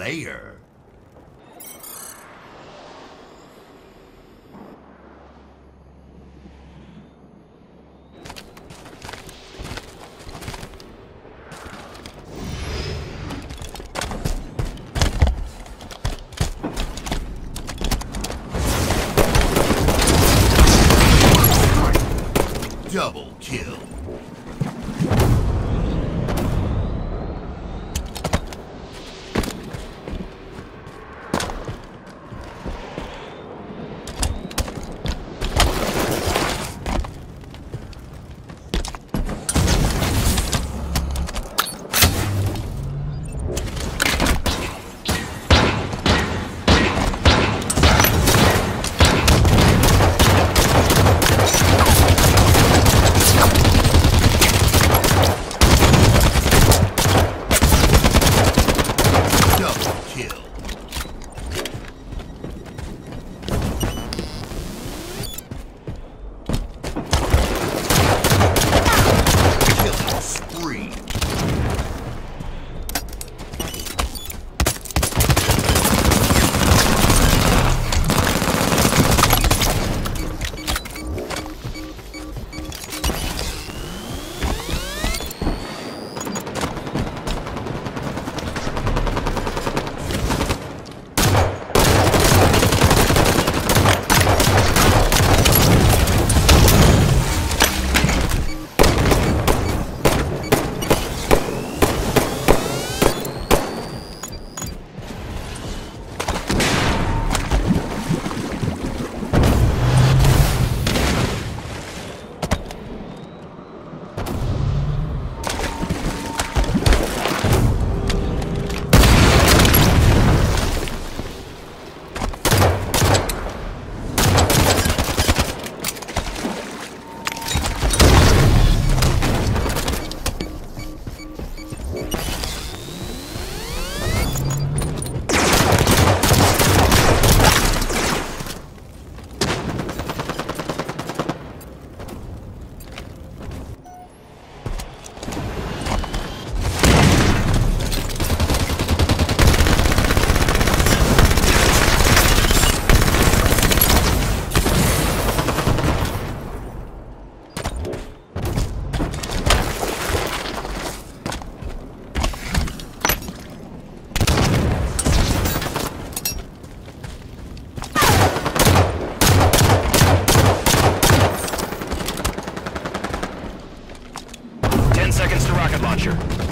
Slayer. launcher.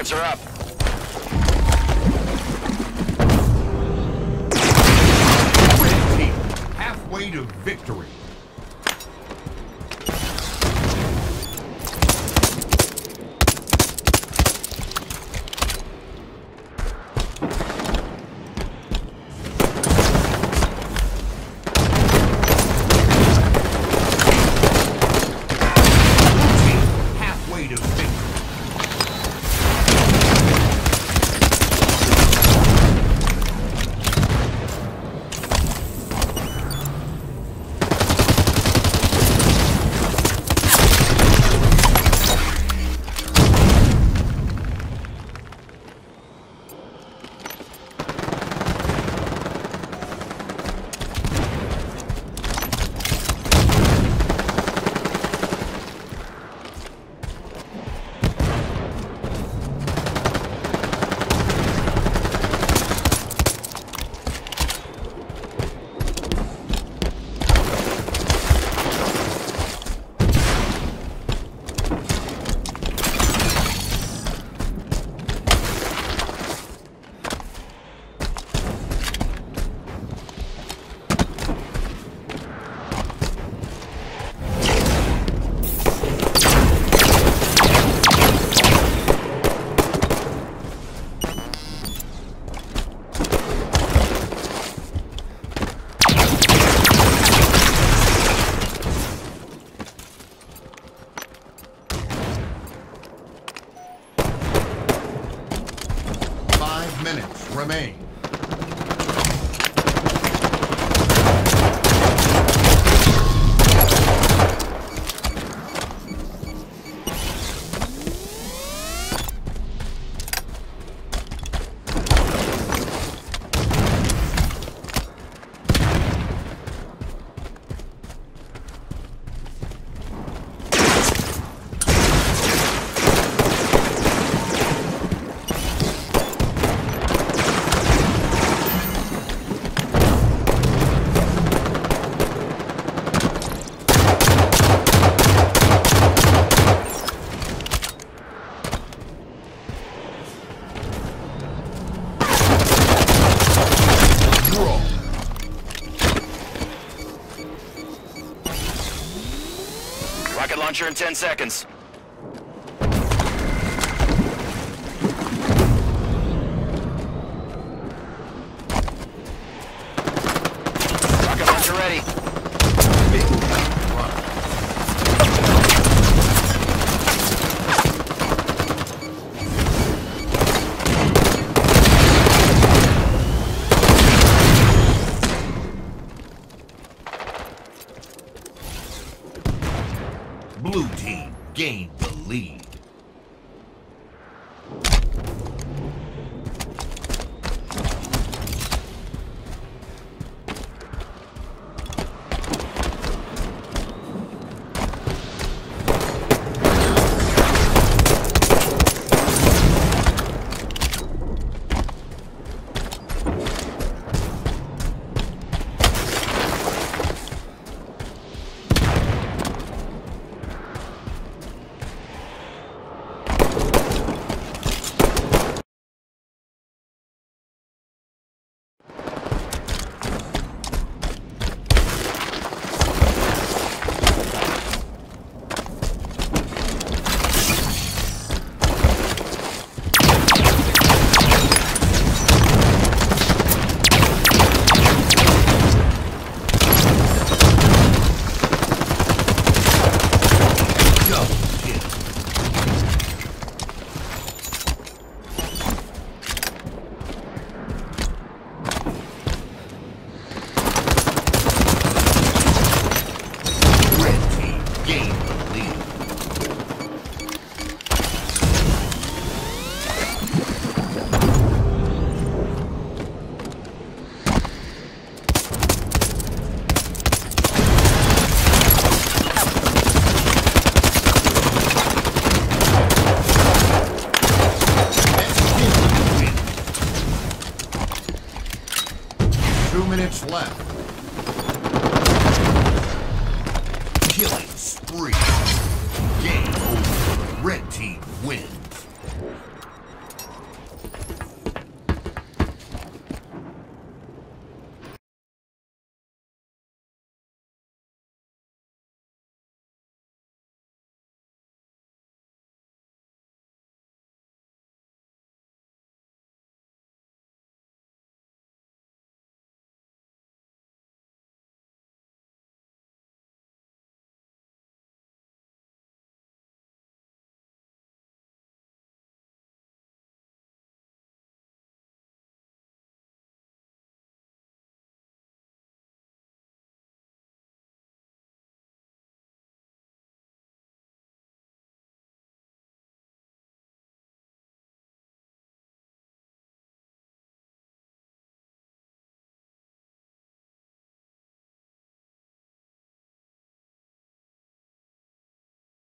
Rockets are up. Red team, halfway to victory. Minutes remain. Rocket launcher in 10 seconds. Gained the lead. Two minutes left. Killing spree. Game over. Red team wins.